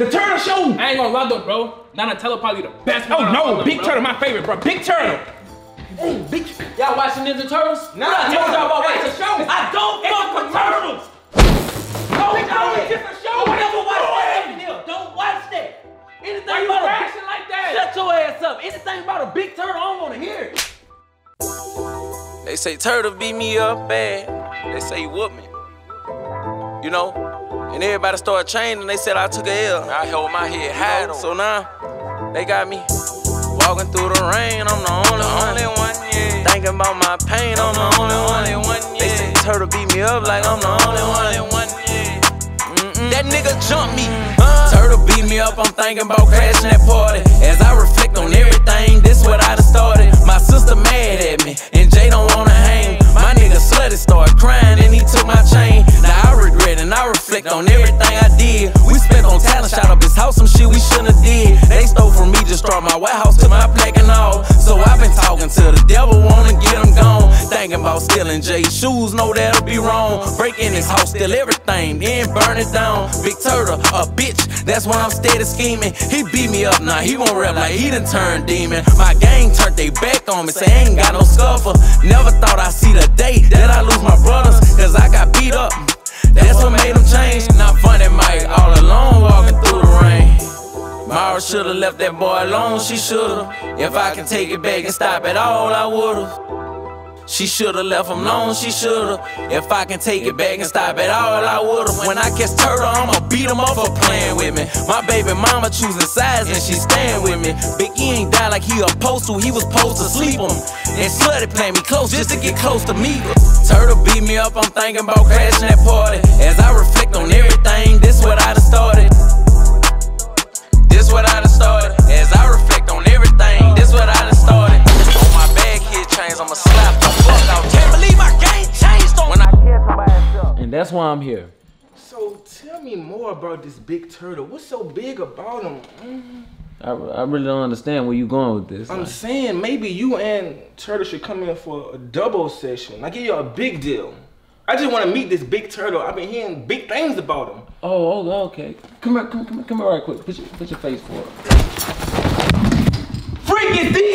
The Turtle Show. I ain't gonna lie though, bro. Donatello probably the best. Oh one out of all no, of them, Big bro. Turtle, my favorite, bro. Big Turtle. Hey, big. Y'all watching Ninja Turtles? Nah, I told y'all about it's watching a show. I don't fuck with turtles. No, Big no, it's just a show. Don't ever watch Boy. that, Eminem. Don't watch that. Anything Why you about a crashing like that? Shut your ass up. Anything about a big turtle, I don't want to hear it. They say Turtle beat me up bad. They say he whooped me. You know? And everybody started changing. They said I took a L. I held my head high. though. So now they got me walking through the rain. I'm the only, only one. Yeah. Thinking about my pain. I'm the only one. Yeah. They say Turtle beat me up like I'm the only one. Yeah. Mm-mm. That nigga jumped me. Turtle beat me up, I'm thinking about crashing that party. As I reflect on everything, and all. So I've been talking to the devil, wanna get him gone. Thinking about stealing Jay's shoes, know that'll be wrong. Breaking his house, steal everything, then burn it down. Big Turtle, a bitch, that's why I'm steady scheming. He beat me up now, he won't rap like he done turned demon. My gang turned they back on me, say ain't got no scuffer. Never thought I'd see the day should've left that boy alone, she should've. If I could take it back and stop it all, I would've. She should've left him alone, she should've. If I can take it back and stop it all, I would've. When I catch Turtle, I'ma beat him up for playing with me. My baby mama choosing sides and she staying with me. Big E ain't die like he supposed to, he was supposed to sleep him. And Slutty playing me close just to get close to me. Turtle beat me up, I'm thinking about crashing that party. As I reflect on everything, this what that's why I'm here. So tell me more about this Big Turtle. What's so big about him? Mm, I, I really don't understand where you going with this. I'm saying maybe you and Turtle should come in for a double session. I give you a big deal. I just want to meet this Big Turtle. I've been hearing big things about him. Oh, oh, okay. Come here, come, come, come here right quick. Put your, put your face forward. Freaking nigga!